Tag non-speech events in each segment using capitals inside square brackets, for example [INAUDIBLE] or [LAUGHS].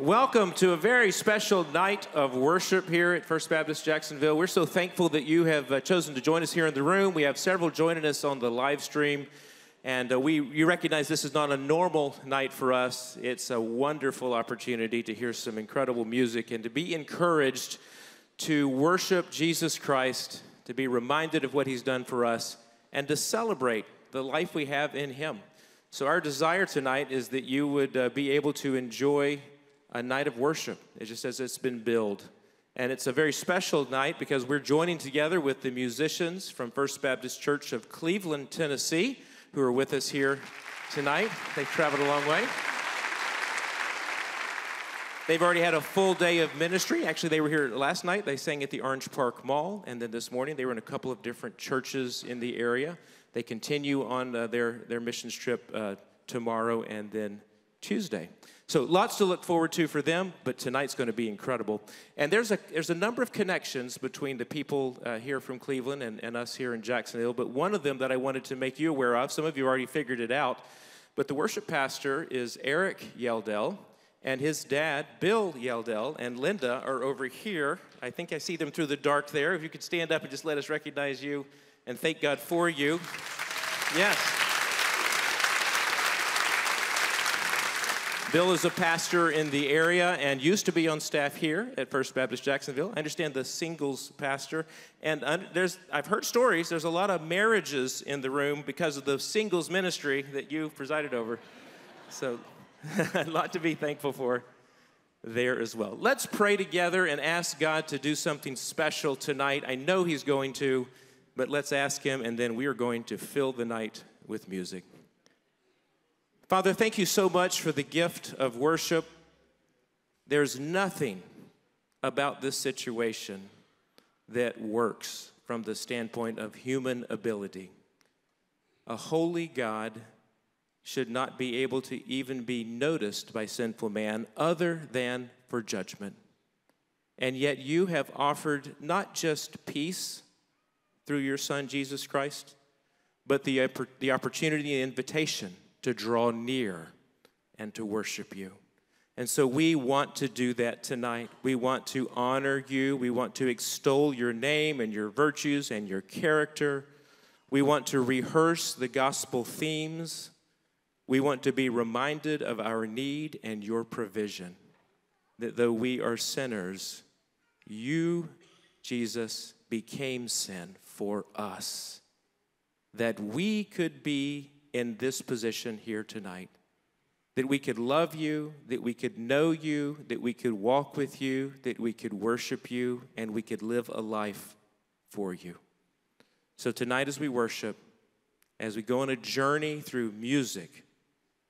Welcome to a very special night of worship here at First Baptist Jacksonville. We're so thankful that you have uh, chosen to join us here in the room. We have several joining us on the live stream. And uh, we, you recognize this is not a normal night for us. It's a wonderful opportunity to hear some incredible music and to be encouraged to worship Jesus Christ, to be reminded of what he's done for us, and to celebrate the life we have in him. So, our desire tonight is that you would uh, be able to enjoy a night of worship. It just says it's been billed. And it's a very special night because we're joining together with the musicians from First Baptist Church of Cleveland, Tennessee, who are with us here tonight. They've traveled a long way. They've already had a full day of ministry. Actually, they were here last night. They sang at the Orange Park Mall. And then this morning, they were in a couple of different churches in the area. They continue on uh, their, their missions trip uh, tomorrow and then Tuesday. So lots to look forward to for them, but tonight's going to be incredible. And there's a, there's a number of connections between the people uh, here from Cleveland and, and us here in Jacksonville, but one of them that I wanted to make you aware of, some of you already figured it out, but the worship pastor is Eric Yeldell, and his dad, Bill Yeldell, and Linda are over here. I think I see them through the dark there. If you could stand up and just let us recognize you and thank God for you. Yes. Bill is a pastor in the area and used to be on staff here at First Baptist Jacksonville. I understand the singles pastor. And there's, I've heard stories, there's a lot of marriages in the room because of the singles ministry that you presided over. So, [LAUGHS] a lot to be thankful for there as well. Let's pray together and ask God to do something special tonight. I know He's going to, but let's ask Him, and then we are going to fill the night with music. Father, thank you so much for the gift of worship. There's nothing about this situation that works from the standpoint of human ability. A holy God should not be able to even be noticed by sinful man other than for judgment. And yet you have offered not just peace through your Son, Jesus Christ, but the, the opportunity and invitation to draw near and to worship you. And so we want to do that tonight. We want to honor you. We want to extol your name and your virtues and your character. We want to rehearse the gospel themes. We want to be reminded of our need and your provision. That though we are sinners, you, Jesus, became sin for us. That we could be in this position here tonight. That we could love you, that we could know you, that we could walk with you, that we could worship you, and we could live a life for you. So, tonight, as we worship, as we go on a journey through music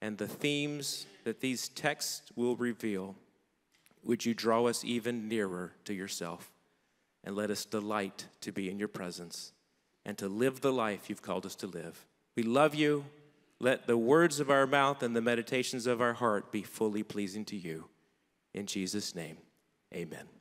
and the themes that these texts will reveal, would you draw us even nearer to yourself and let us delight to be in your presence and to live the life you've called us to live? We love you. Let the words of our mouth and the meditations of our heart be fully pleasing to you. In Jesus' name, amen.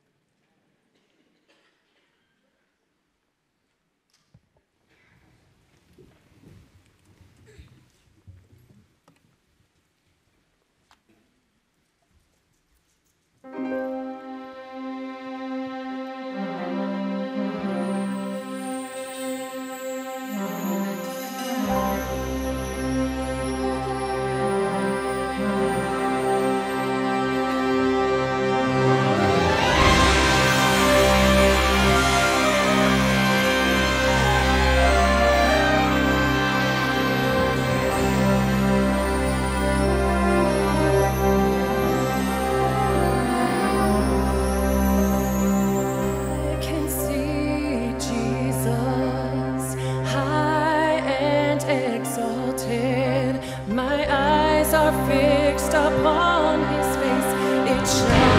time.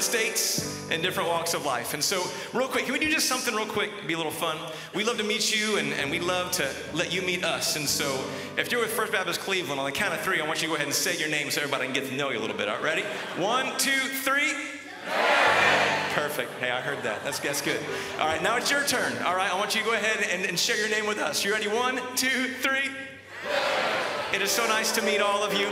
Different states and different walks of life. And so, real quick, can we do just something real quick, be a little fun? We love to meet you and, and we love to let you meet us. And so, if you're with First Baptist Cleveland, on the count of three, I want you to go ahead and say your name so everybody can get to know you a little bit. All right, ready? One, two, three. Perfect. Hey, I heard that. That's, that's good. All right, now it's your turn. All right, I want you to go ahead and, and share your name with us. You ready? One, two, three. It is so nice to meet all of you.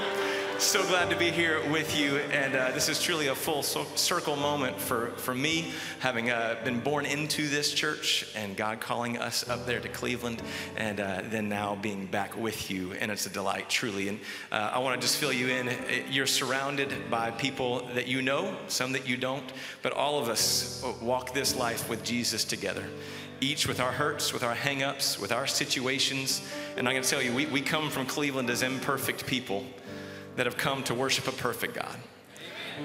So glad to be here with you. And uh, this is truly a full circle moment for, for me, having uh, been born into this church and God calling us up there to Cleveland, and uh, then now being back with you. And it's a delight, truly. And uh, I want to just fill you in. You're surrounded by people that you know, some that you don't, but all of us walk this life with Jesus together each with our hurts, with our hangups, with our situations. And I can tell you, we, we come from Cleveland as imperfect people that have come to worship a perfect God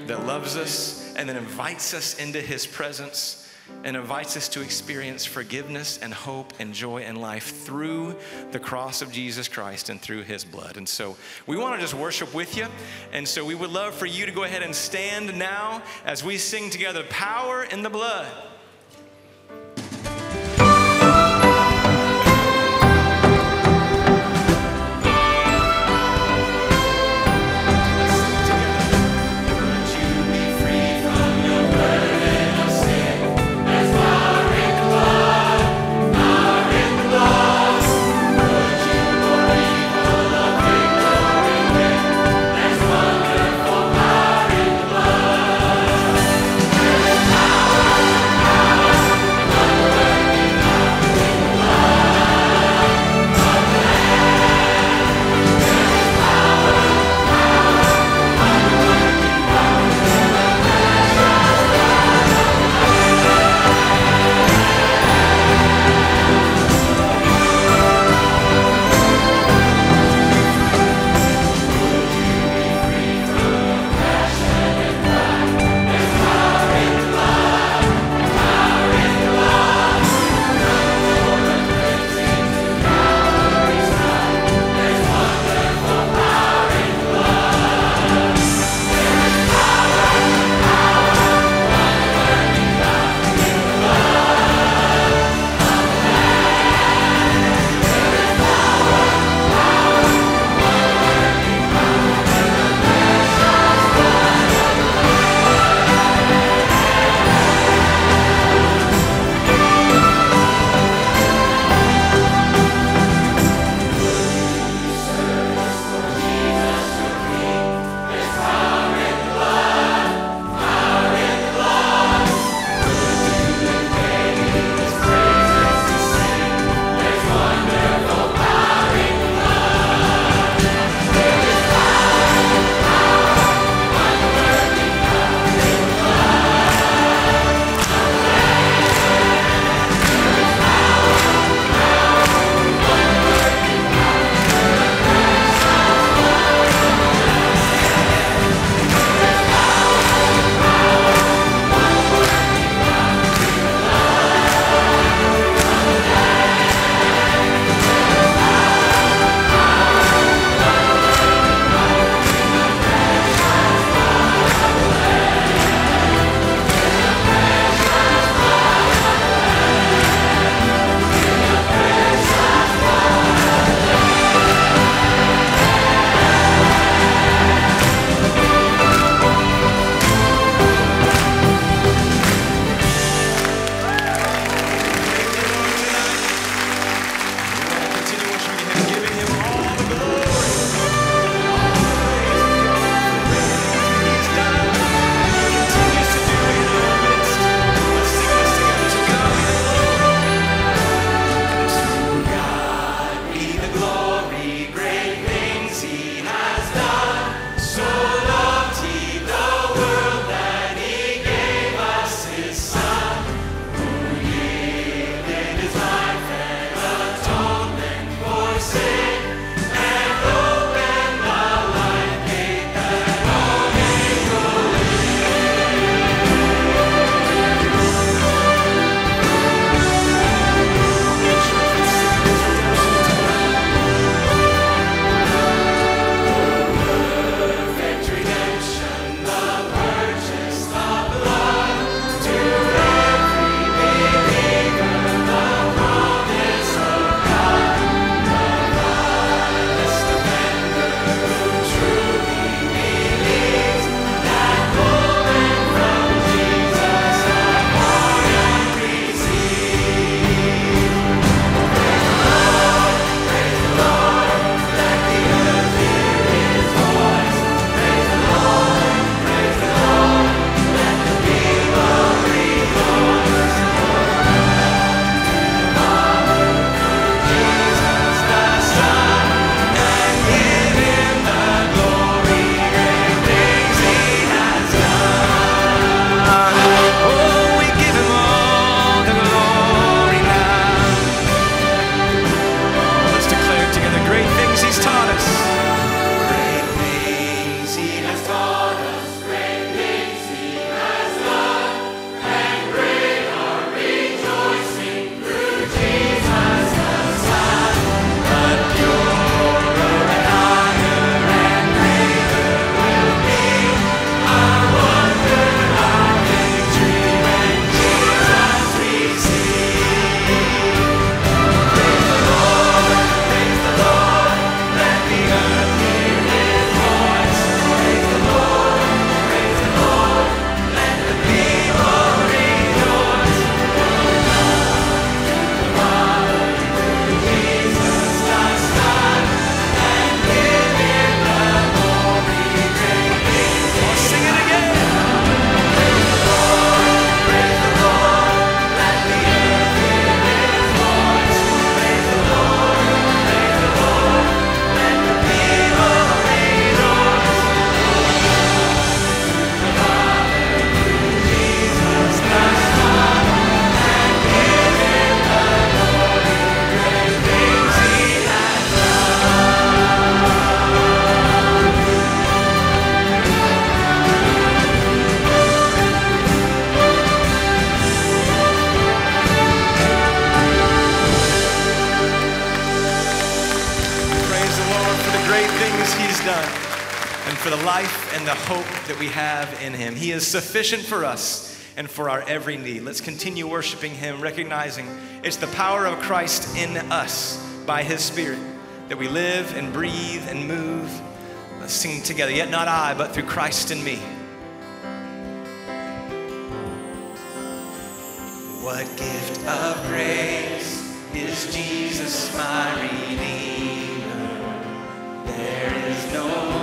that loves us and then invites us into his presence and invites us to experience forgiveness and hope and joy and life through the cross of Jesus Christ and through his blood. And so we want to just worship with you. And so we would love for you to go ahead and stand now as we sing together Power in the Blood. sufficient for us and for our every need. Let's continue worshiping Him, recognizing it's the power of Christ in us by His Spirit that we live and breathe and move. Let's sing together, yet not I, but through Christ in me. What gift of grace is Jesus my Redeemer? There is no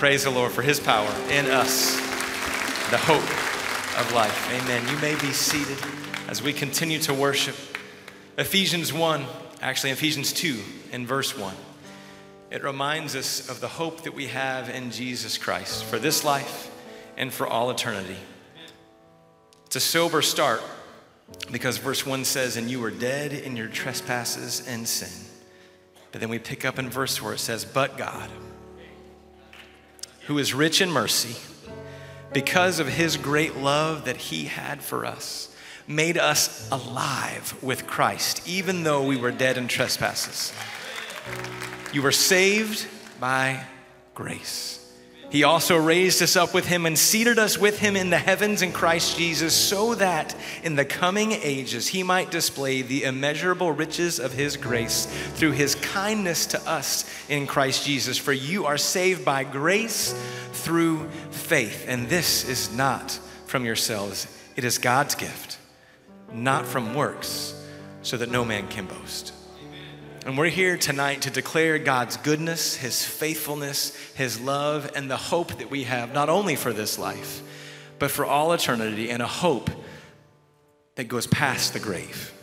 Praise the Lord for his power in us, the hope of life. Amen. You may be seated as we continue to worship. Ephesians 1, actually, Ephesians 2, in verse 1. It reminds us of the hope that we have in Jesus Christ for this life and for all eternity. It's a sober start because verse 1 says, And you were dead in your trespasses and sin. But then we pick up in verse 4, it says, But God, who is rich in mercy, because of his great love that he had for us, made us alive with Christ, even though we were dead in trespasses. You were saved by grace. He also raised us up with him and seated us with him in the heavens in Christ Jesus, so that in the coming ages he might display the immeasurable riches of his grace through his kindness to us in Christ Jesus. For you are saved by grace through faith, and this is not from yourselves, it is God's gift, not from works, so that no man can boast. And we're here tonight to declare God's goodness, His faithfulness, His love, and the hope that we have, not only for this life, but for all eternity, and a hope that goes past the grave.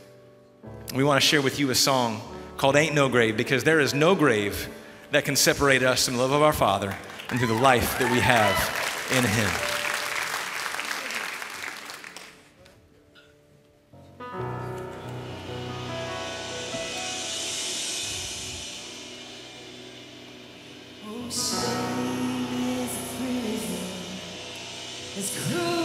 We want to share with you a song called Ain't No Grave because there is no grave that can separate us from the love of our Father and through the life that we have in Him. Shame is a prison, It's cruel.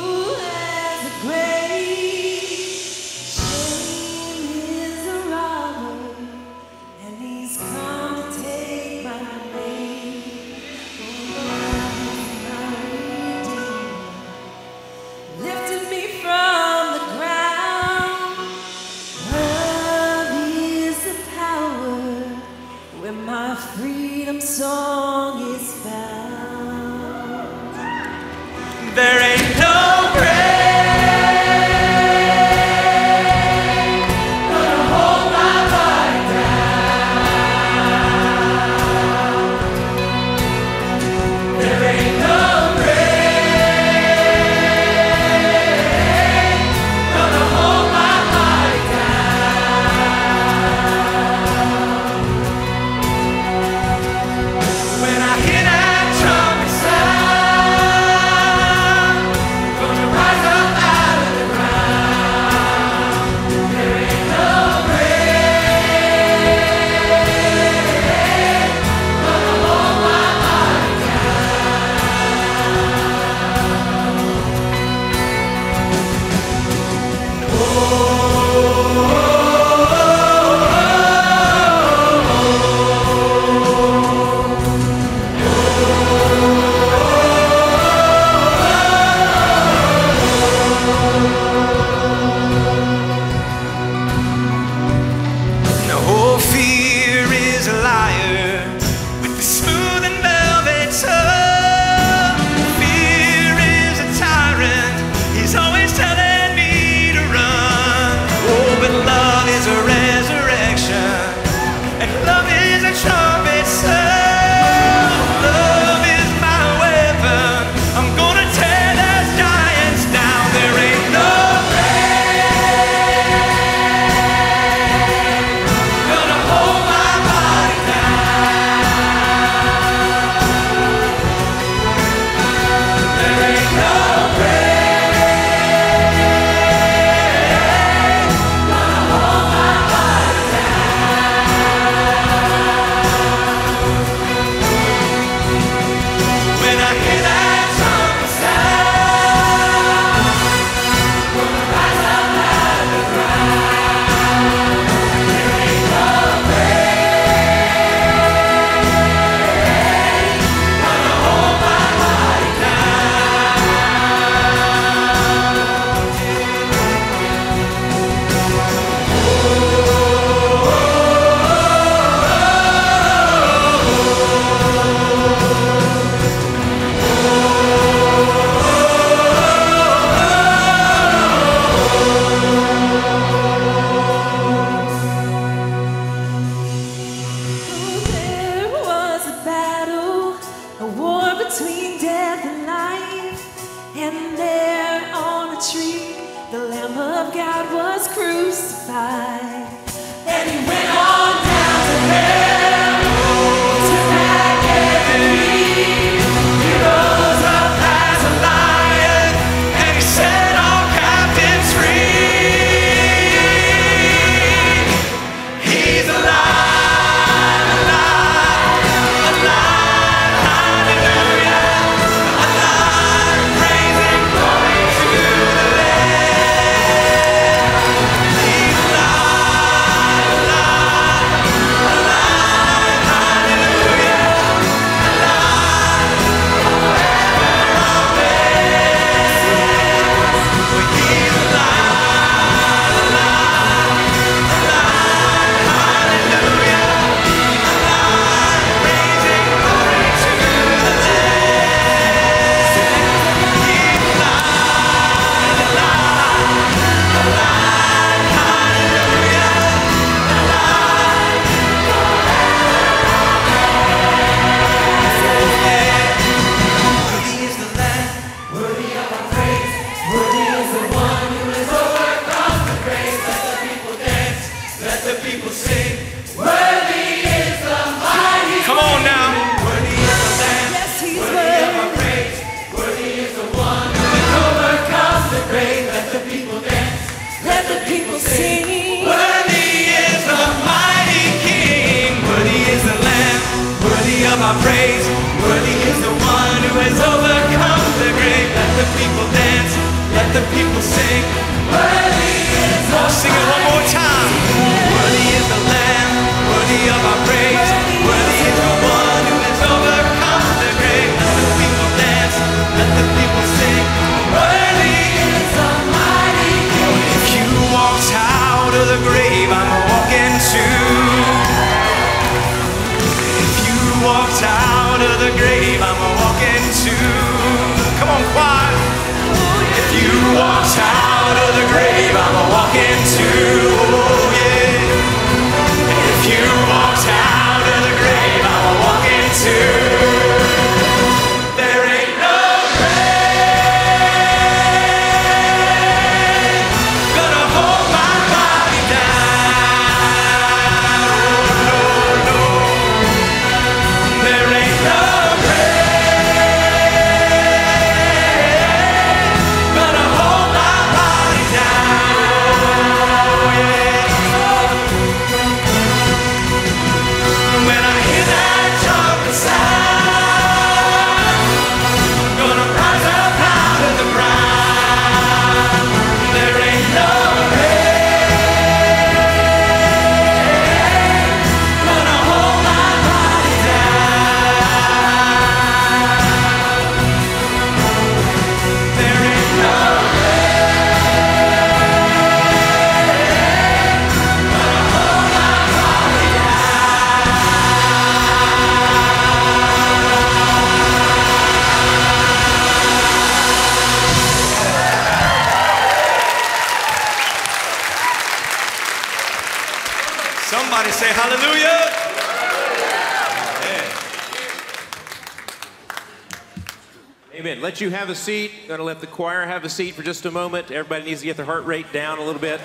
You have a seat. Going to let the choir have a seat for just a moment. Everybody needs to get their heart rate down a little bit.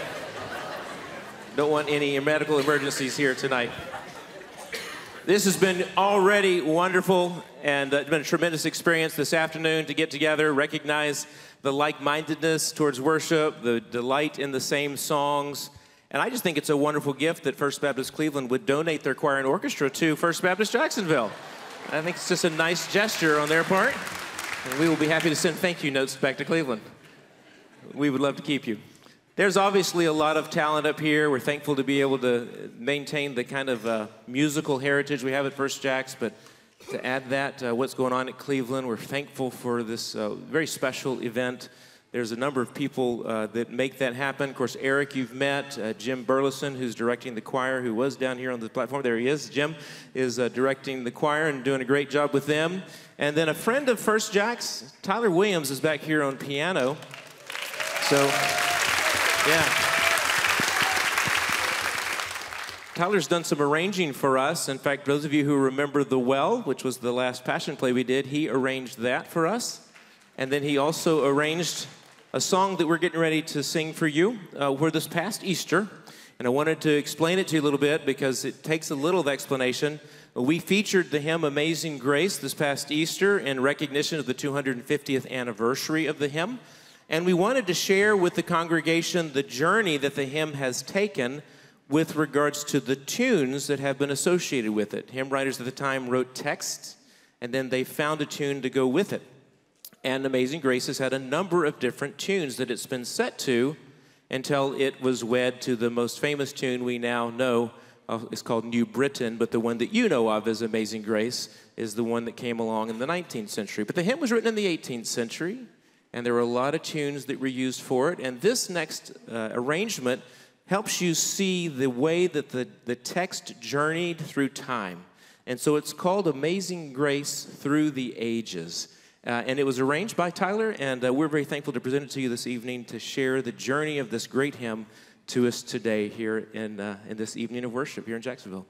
Don't want any medical emergencies here tonight. This has been already wonderful, and uh, it's been a tremendous experience this afternoon to get together, recognize the like mindedness towards worship, the delight in the same songs. And I just think it's a wonderful gift that First Baptist Cleveland would donate their choir and orchestra to First Baptist Jacksonville. I think it's just a nice gesture on their part. We will be happy to send thank you notes back to Cleveland. We would love to keep you. There's obviously a lot of talent up here. We're thankful to be able to maintain the kind of uh, musical heritage we have at First Jax, but to add that, uh, what's going on at Cleveland, we're thankful for this uh, very special event. There's a number of people uh, that make that happen. Of course, Eric, you've met. Uh, Jim Burleson, who's directing the choir, who was down here on the platform. There he is. Jim is uh, directing the choir and doing a great job with them. And then a friend of First Jax, Tyler Williams, is back here on piano. So, yeah. Tyler's done some arranging for us. In fact, those of you who remember The Well, which was the last Passion play we did, he arranged that for us. And then he also arranged a song that we're getting ready to sing for you. Uh, we're this past Easter, and I wanted to explain it to you a little bit because it takes a little of explanation. We featured the hymn Amazing Grace this past Easter in recognition of the 250th anniversary of the hymn. And we wanted to share with the congregation the journey that the hymn has taken with regards to the tunes that have been associated with it. Hymn writers at the time wrote texts, and then they found a tune to go with it. And Amazing Grace has had a number of different tunes that it's been set to until it was wed to the most famous tune we now know. It's called New Britain, but the one that you know of as Amazing Grace is the one that came along in the 19th century. But the hymn was written in the 18th century, and there were a lot of tunes that were used for it. And this next uh, arrangement helps you see the way that the, the text journeyed through time. And so it's called Amazing Grace Through the Ages. Uh, and it was arranged by Tyler, and uh, we're very thankful to present it to you this evening to share the journey of this great hymn to us today here in, uh, in this evening of worship here in Jacksonville.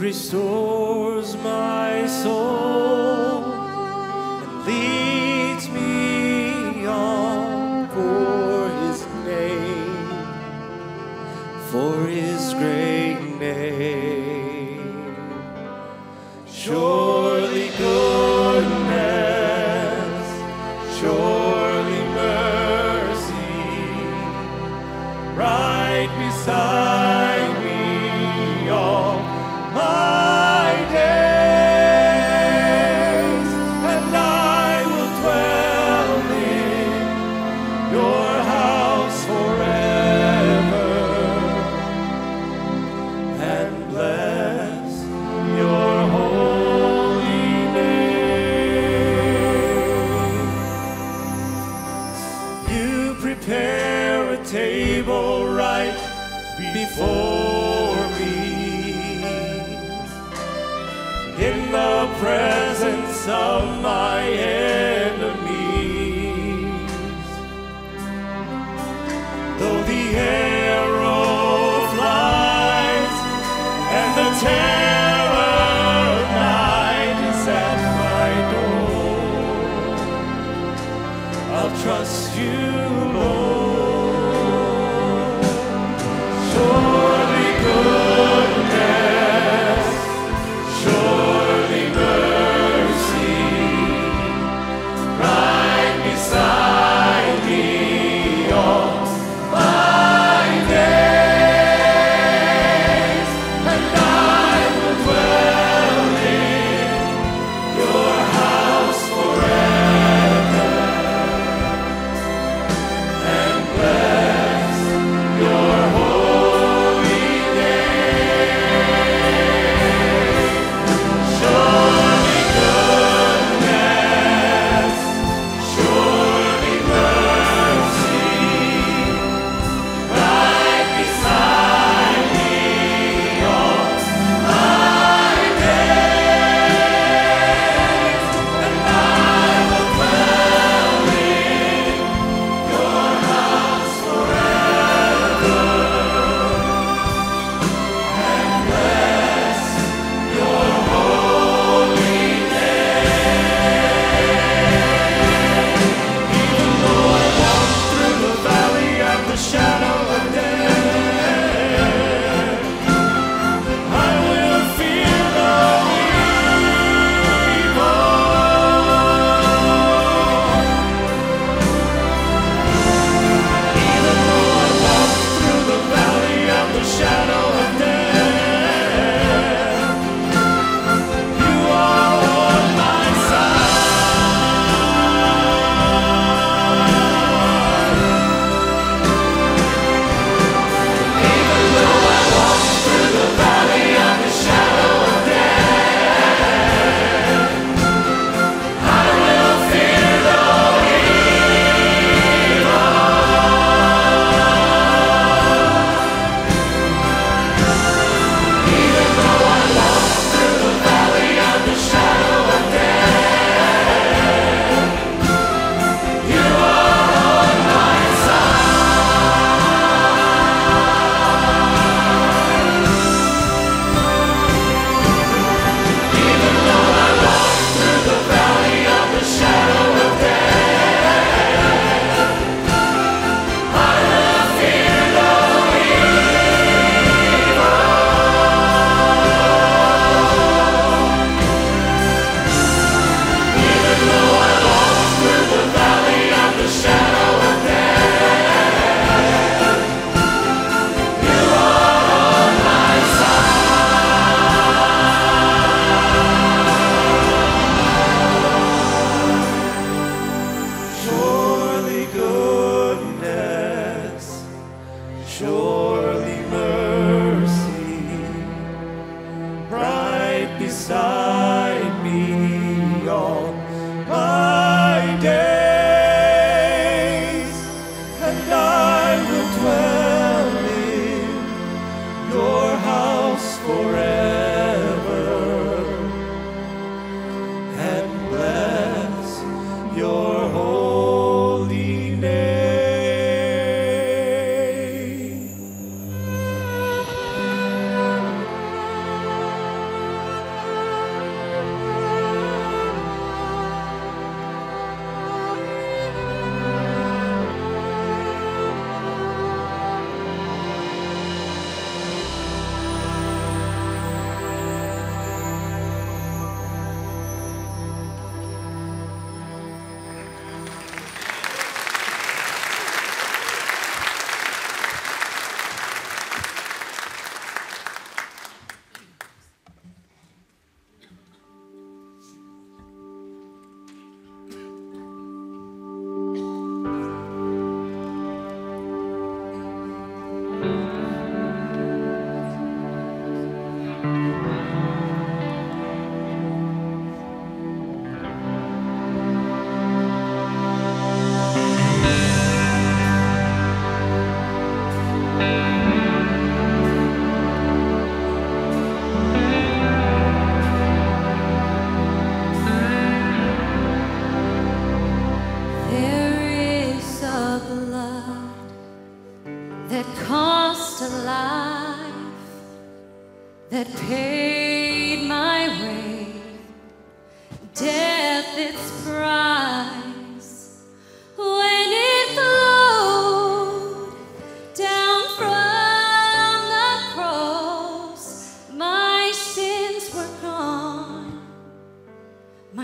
Restores my soul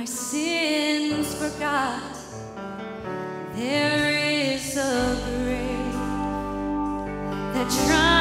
sins forgot. There is a grave that tried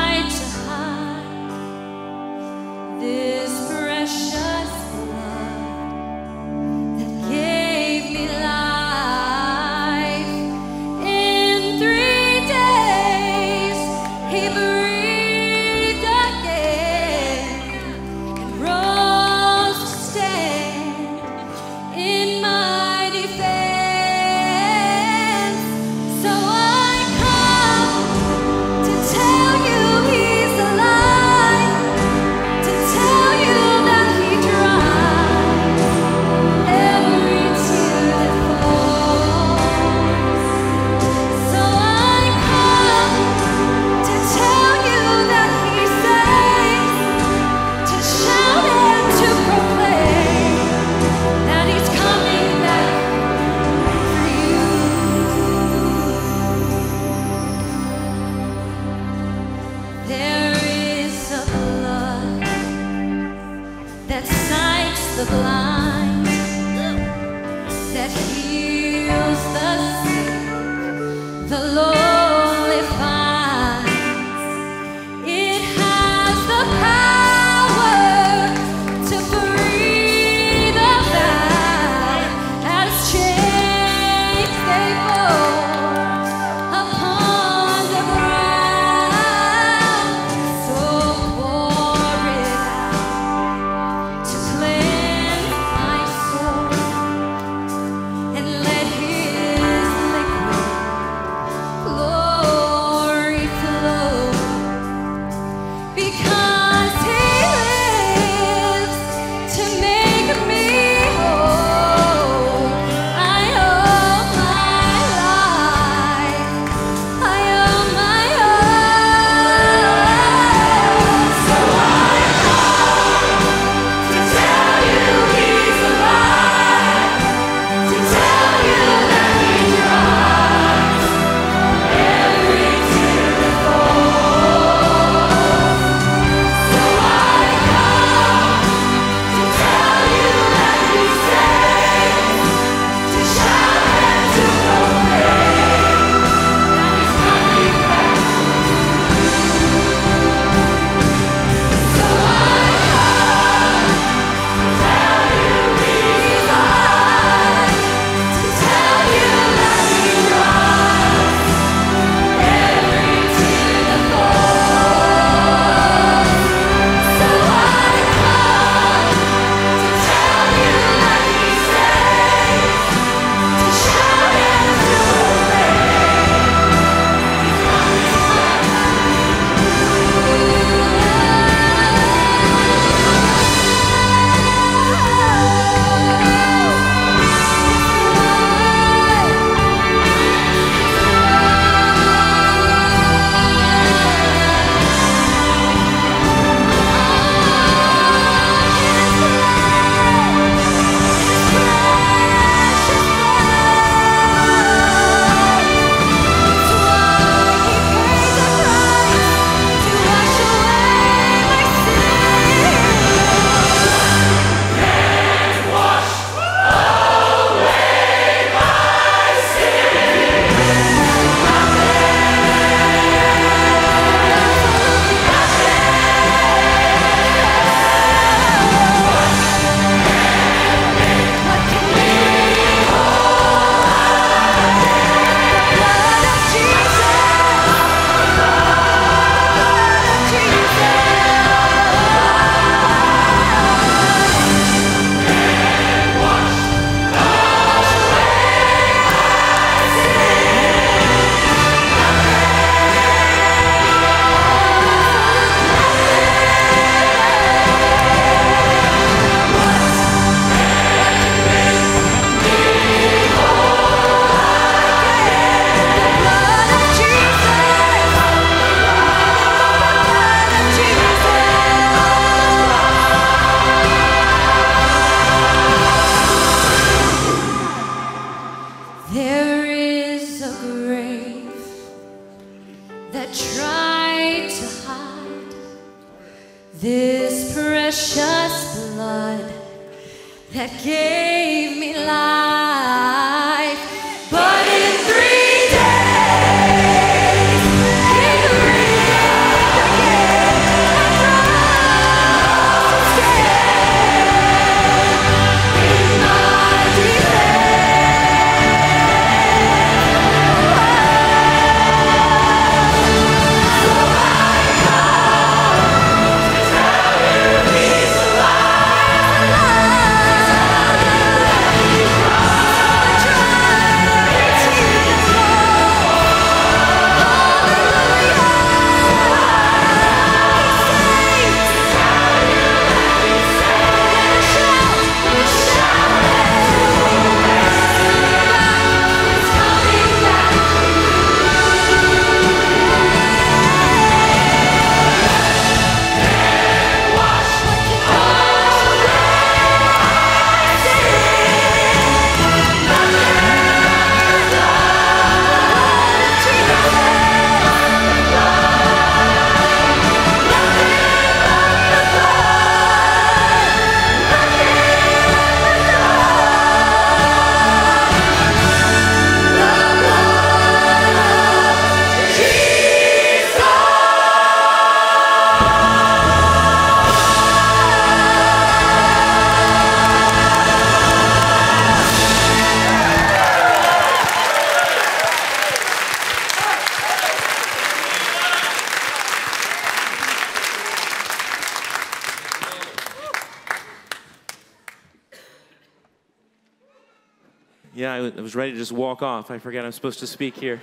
Yeah, I was- ready to just walk off. I forgot I'm supposed to speak here.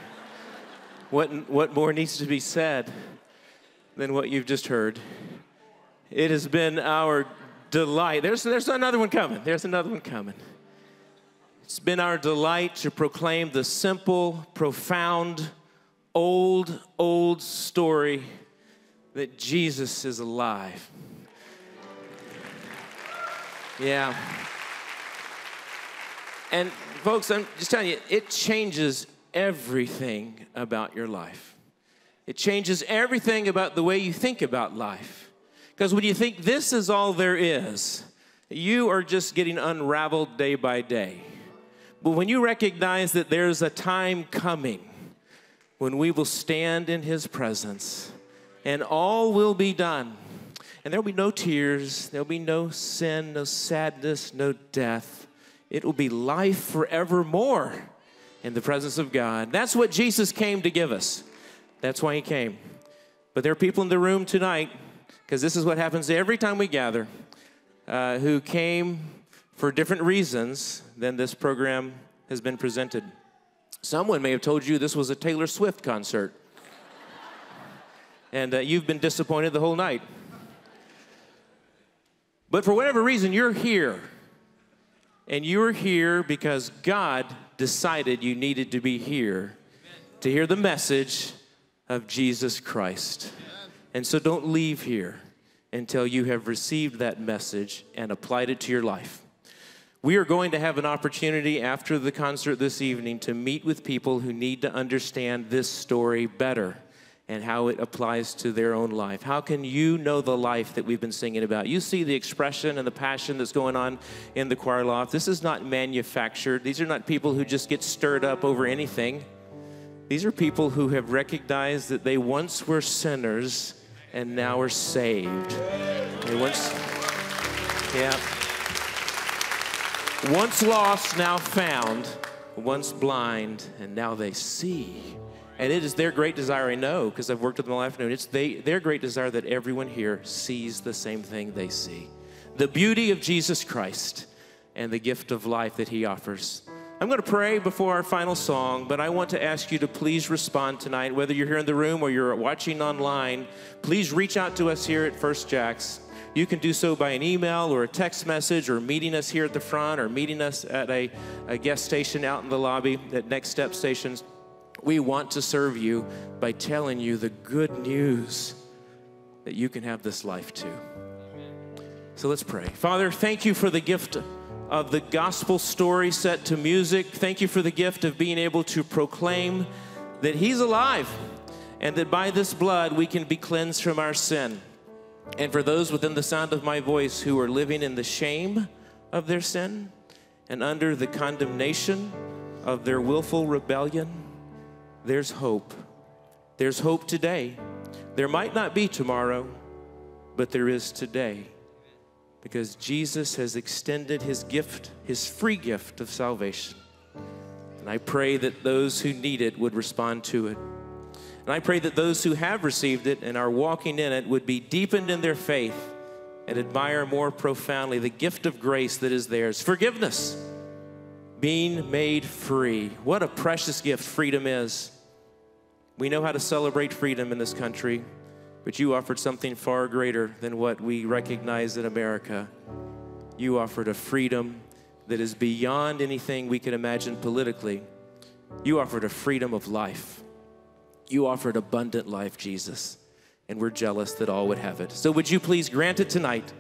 What, what more needs to be said than what you've just heard? It has been our delight. There's, there's another one coming. There's another one coming. It's been our delight to proclaim the simple, profound, old, old story that Jesus is alive. Yeah. And folks, I'm just telling you, it changes everything about your life. It changes everything about the way you think about life. Because when you think this is all there is, you are just getting unraveled day by day. But when you recognize that there's a time coming when we will stand in His presence and all will be done, and there'll be no tears, there'll be no sin, no sadness, no death. It will be life forevermore in the presence of God. That's what Jesus came to give us. That's why He came. But there are people in the room tonight, because this is what happens every time we gather, uh, who came for different reasons than this program has been presented. Someone may have told you this was a Taylor Swift concert, and uh, you've been disappointed the whole night. But for whatever reason, you're here. And you're here because God decided you needed to be here to hear the message of Jesus Christ. And so don't leave here until you have received that message and applied it to your life. We are going to have an opportunity after the concert this evening to meet with people who need to understand this story better and how it applies to their own life. How can you know the life that we've been singing about? You see the expression and the passion that's going on in the choir loft. This is not manufactured, these are not people who just get stirred up over anything. These are people who have recognized that they once were sinners and now are saved. They once, yeah. Once lost, now found. Once blind, and now they see. And it is their great desire, I know, because I've worked with them all afternoon. It's they, their great desire that everyone here sees the same thing they see the beauty of Jesus Christ and the gift of life that He offers. I'm going to pray before our final song, but I want to ask you to please respond tonight, whether you're here in the room or you're watching online. Please reach out to us here at First Jax. You can do so by an email or a text message or meeting us here at the front or meeting us at a, a guest station out in the lobby at Next Step Stations. We want to serve you by telling you the good news that you can have this life too. So let's pray. Father, thank you for the gift of the gospel story set to music. Thank you for the gift of being able to proclaim that He's alive and that by this blood we can be cleansed from our sin. And for those within the sound of my voice who are living in the shame of their sin and under the condemnation of their willful rebellion, there's hope. There's hope today. There might not be tomorrow, but there is today because Jesus has extended his gift, his free gift of salvation. And I pray that those who need it would respond to it. And I pray that those who have received it and are walking in it would be deepened in their faith and admire more profoundly the gift of grace that is theirs forgiveness, being made free. What a precious gift freedom is. We know how to celebrate freedom in this country. But you offered something far greater than what we recognize in America. You offered a freedom that is beyond anything we could imagine politically. You offered a freedom of life. You offered abundant life, Jesus. And we're jealous that all would have it. So, would you please grant it tonight?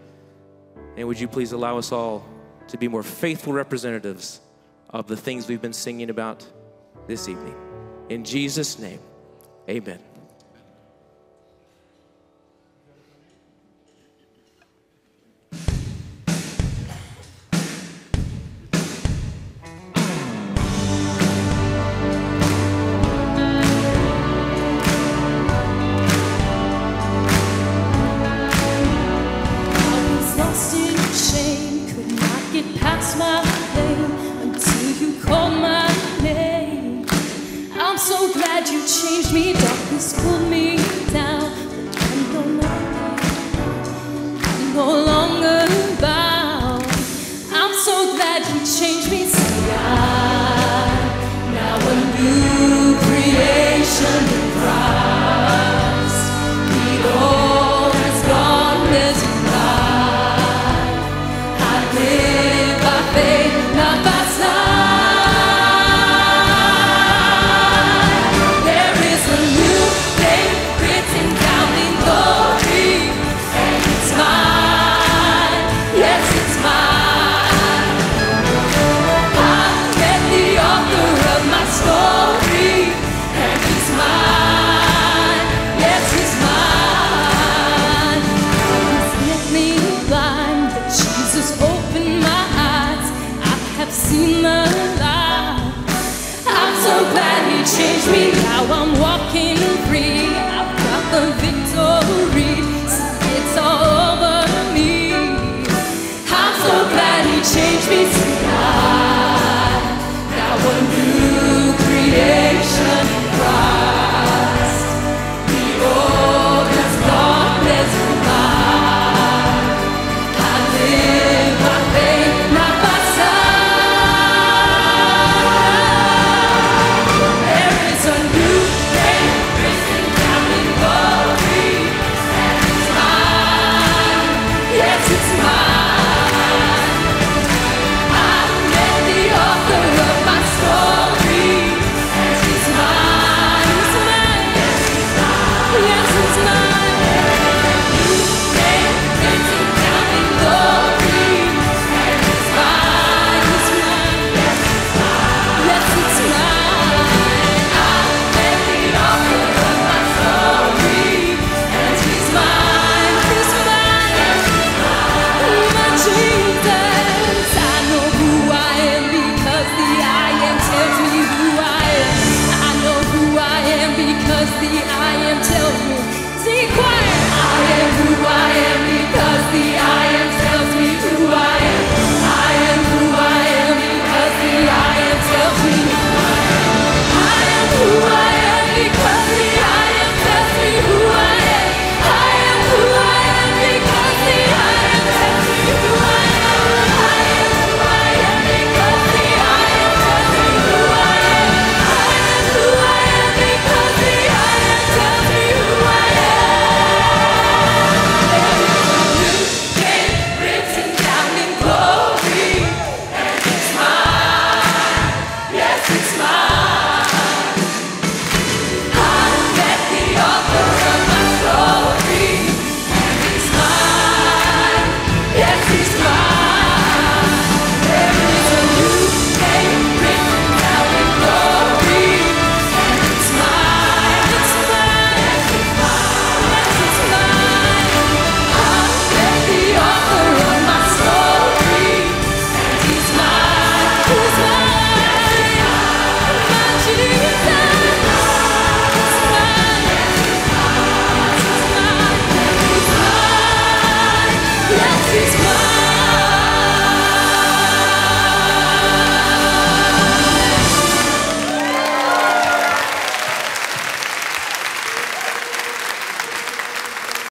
And would you please allow us all to be more faithful representatives of the things we've been singing about this evening? In Jesus' name, amen.